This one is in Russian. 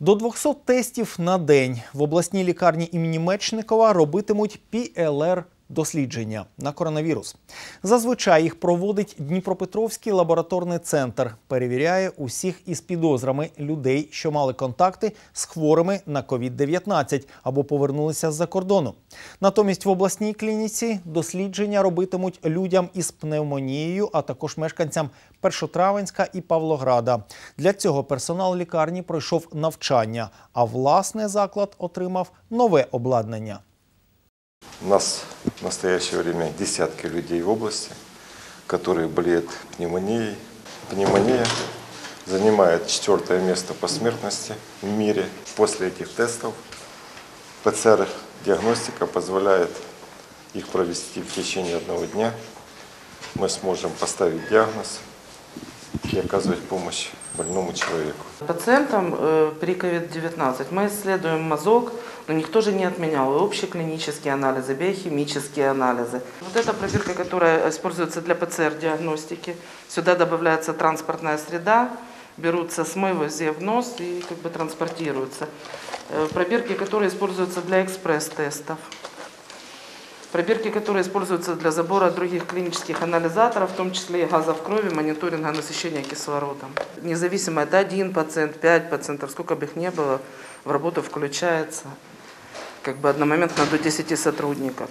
До 200 тестів на день в обласній лікарні імені Мечникова робитимуть ПЛР дослідження на коронавірус. Зазвичай їх проводить Дніпропетровський лабораторний центр. Перевіряє усіх із підозрами людей, що мали контакти з хворими на COVID-19 або повернулися з-за кордону. Натомість в обласній клініці дослідження робитимуть людям із пневмонією, а також мешканцям Першотравенська і Павлограда. Для цього персонал лікарні пройшов навчання, а власне заклад отримав нове обладнання. У нас в настоящее время десятки людей в области, которые болеют пневмонией. Пневмония занимает четвертое место по смертности в мире. После этих тестов ПЦР-диагностика позволяет их провести в течение одного дня. Мы сможем поставить диагноз и оказывать помощь больному человеку. Пациентам э, при COVID-19 мы исследуем мазок, но никто же не отменял и общеклинические анализы, биохимические анализы. Вот эта пробирка, которая используется для ПЦР-диагностики, сюда добавляется транспортная среда, берутся смывы в нос и как бы транспортируются. Э, Пробирки, которые используются для экспресс-тестов. Пробирки, которые используются для забора других клинических анализаторов, в том числе и газов крови, мониторинга насыщения кислородом. Независимо, это один пациент, пять пациентов, сколько бы их ни было, в работу включается как бы одномоментно до 10 сотрудников.